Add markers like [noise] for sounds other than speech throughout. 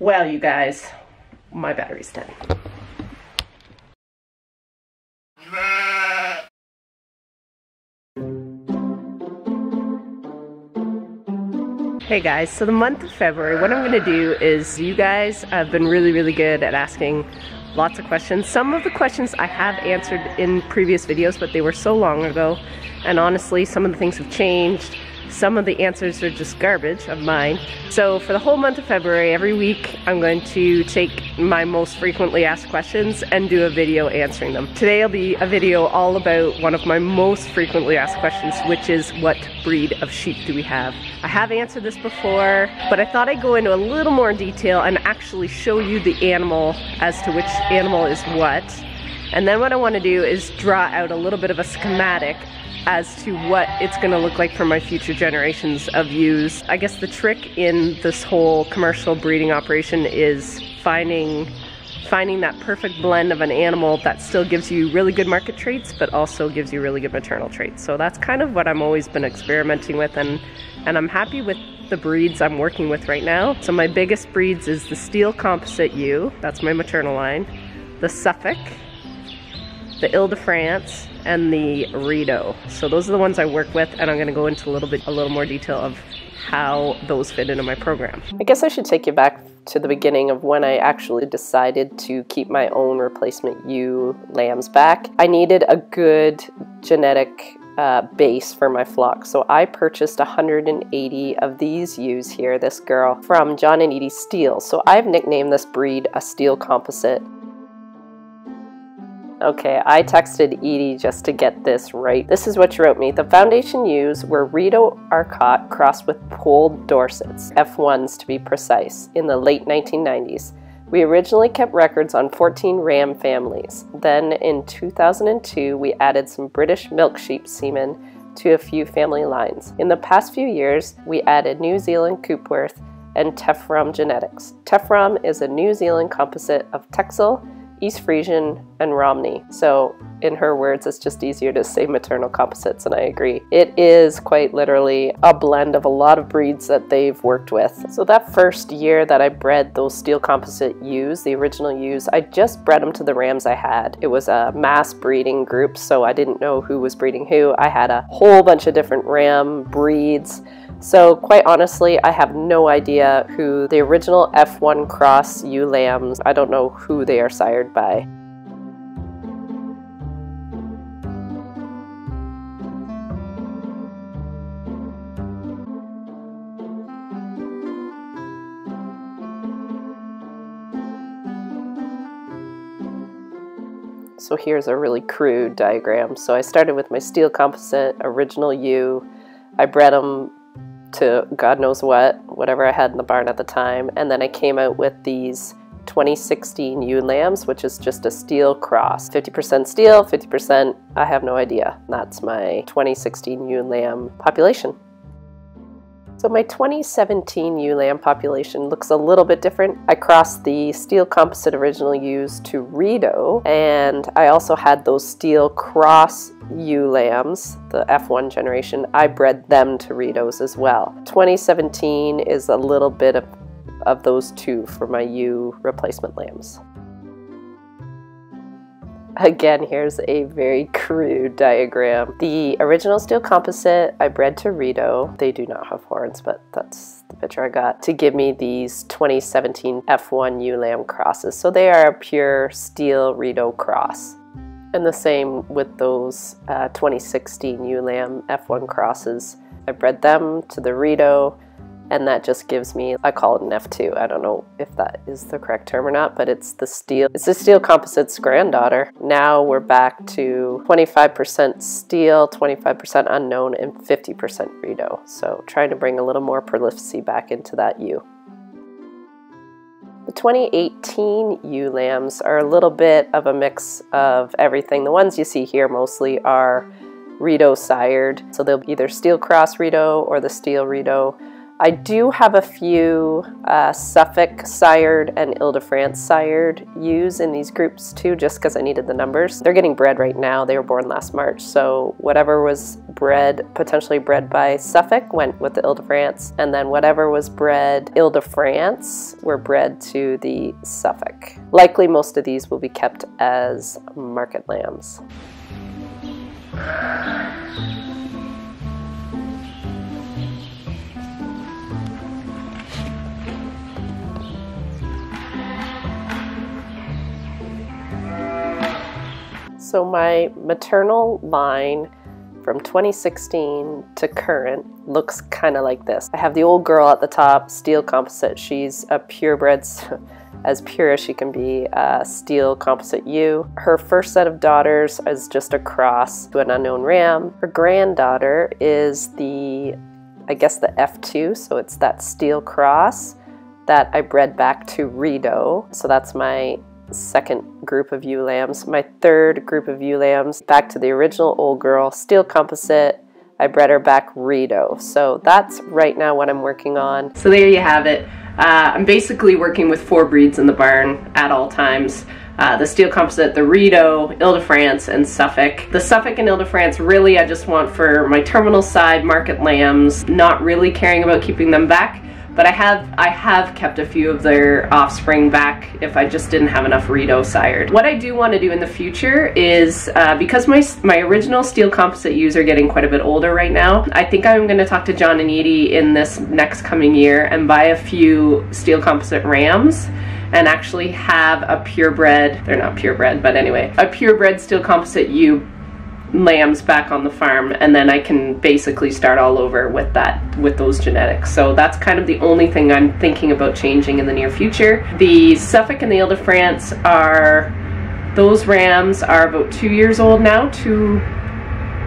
Well, you guys, my battery's dead. Hey guys, so the month of February, what I'm to do is you guys have been really, really good at asking lots of questions. Some of the questions I have answered in previous videos, but they were so long ago, and honestly, some of the things have changed. Some of the answers are just garbage of mine. So for the whole month of February, every week, I'm going to take my most frequently asked questions and do a video answering them. Today will be a video all about one of my most frequently asked questions, which is what breed of sheep do we have? I have answered this before, but I thought I'd go into a little more detail and actually show you the animal as to which animal is what. And then what I want to do is draw out a little bit of a schematic as to what it's going to look like for my future generations of ewes. I guess the trick in this whole commercial breeding operation is finding finding that perfect blend of an animal that still gives you really good market traits but also gives you really good maternal traits. So that's kind of what I'm always been experimenting with and and I'm happy with the breeds I'm working with right now. So my biggest breeds is the Steele Composite ewe, that's my maternal line, the Suffolk, the Ile-de-France, and the Rideau. So those are the ones I work with and I'm going to go into a little bit a little more detail of how those fit into my program. I guess I should take you back to the beginning of when I actually decided to keep my own replacement ewe lambs back. I needed a good genetic uh, base for my flock. So I purchased 180 of these ewes here, this girl, from John and Eadie Steele. So I've nicknamed this breed a Steele composite. Okay, I texted Eadie just to get this right. This is what she wrote me. The foundation ewes were Rideau Arcot crossed with Polled Dorsets, F1s to be precise, in the late 1990s. We originally kept records on 14 ram families. Then in 2002, we added some British milk sheep semen to a few family lines. In the past few years, we added New Zealand Coopworth and Tefrom genetics. Tefrom is a New Zealand composite of Texel East Frisian, and Romney. So, in her words, it's just easier to say maternal composites, and I agree. It is quite literally a blend of a lot of breeds that they've worked with. So, that first year that I bred those Steele composite ewes, the original ewes, I just bred them to the rams I had. It was a mass breeding group, so I didn't know who was breeding who. I had a whole bunch of different ram breeds. So quite honestly, I have no idea who the original F1 Cross ewe lambs, I don't know who they are sired by. So here's a really crude diagram. So I started with my Steele composite original ewe. I bred them to God knows what, whatever I had in the barn at the time. And then I came out with these 2016 ewe lambs, which is just a Steele cross. 50% Steele, 50% I have no idea. That's my 2016 ewe lamb population. So my 2017 ewe lamb population looks a little bit different. I crossed the Steele composite original ewes to Rideau, and I also had those Steele cross ewe lambs, the F1 generation. I bred them to Rideaus as well. 2017 is a little bit of, of those two for my ewe replacement lambs. Again, here's a very crude diagram. The original Steele composite I bred to Rideau. They do not have horns, but that's the picture I got to give me these 2017 F1 ewe lamb crosses. So they are a pure Steele Rideau cross. And the same with those uh, 2016 ewe lamb F1 crosses. I bred them to the Rideau and that just gives me I call it an F2. I don't know if that is the correct term or not, but it's the Steele it's the Steele composites granddaughter. Now we're back to 25% Steele, 25% unknown and 50% Rideau. So trying to bring a little more prolificity back into that ewe. The 2018 ewe lambs are a little bit of a mix of everything. The ones you see here mostly are Rideau sired, so they'll either Steele cross Rideau or the Steele Rideau. I do have a few uh, Suffolk sired and Ile-de-France sired ewes in these groups too, just because I needed the numbers. They're getting bred right now. They were born last March, so whatever was bred, potentially bred by Suffolk, went with the Ile-de-France, and then whatever was bred Ile-de-France were bred to the Suffolk. Likely most of these will be kept as market lambs. So my maternal line from 2016 to current looks kind of like this. I have the old girl at the top, Steele composite. She's a purebred, [laughs] as pure as she can be, a Steele composite ewe. Her first set of daughters is just a cross to an unknown ram. Her granddaughter is the, I guess the F2, so it's that Steele cross that I bred back to Rideau. So that's my second group of ewe lambs. My third group of ewe lambs, back to the original old girl, Steele composite. I bred her back Rideau. So that's right now what I'm working on. So there you have it. Uh, I'm basically working with four breeds in the barn at all times. Uh, the Steele composite, the Rideau, Ile-de-France, and Suffolk. The Suffolk and Ile-de-France really I just want for my terminal side market lambs, not really caring about keeping them back. But I have I have kept a few of their offspring back if I just didn't have enough Rideau sired. What I do want to do in the future is, uh, because my, my original Steele composite ewes are getting quite a bit older right now, I think I'm going to talk to John and Eadie in this next coming year and buy a few Steele composite rams and actually have a purebred, they're not purebred, but anyway, a purebred Steele composite ewe lambs back on the farm and then I can basically start all over with that with those genetics. So that's kind of the only thing I'm thinking about changing in the near future. The Suffolk and the Ile-de-France are those rams are about two years old now two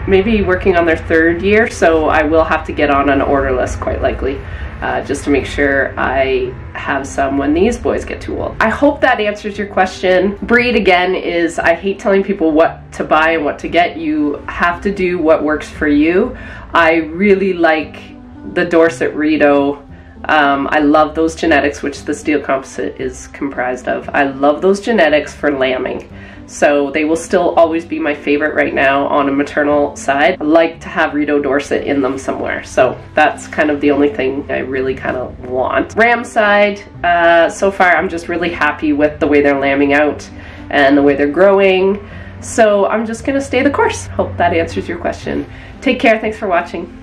maybe working on their third year so I will have to get on an order list quite likely uh, just to make sure I have some when these boys get too old. I hope that answers your question. Breed again is, I hate telling people what to buy and what to get. You have to do what works for you. I really like the Dorset Rideau um, I love those genetics, which the Steele composite is comprised of. I love those genetics for lambing. So they will still always be my favorite right now on a maternal side. I like to have Rideau Dorset in them somewhere. So that's kind of the only thing I really kind of want. Ram side, uh, so far I'm just really happy with the way they're lambing out and the way they're growing. So I'm just gonna stay the course. Hope that answers your question. Take care, thanks for watching.